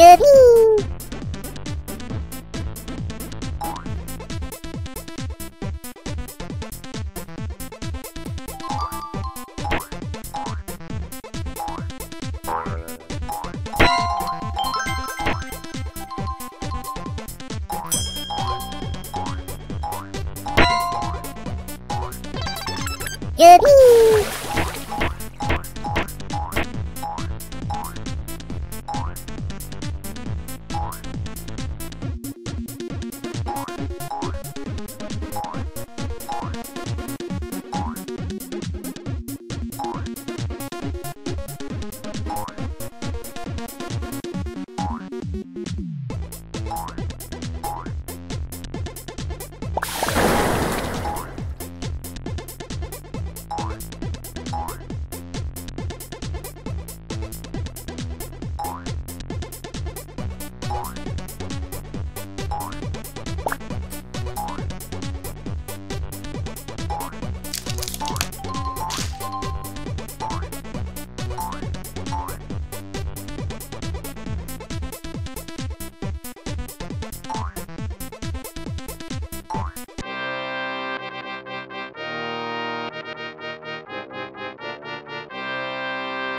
good. Yippee!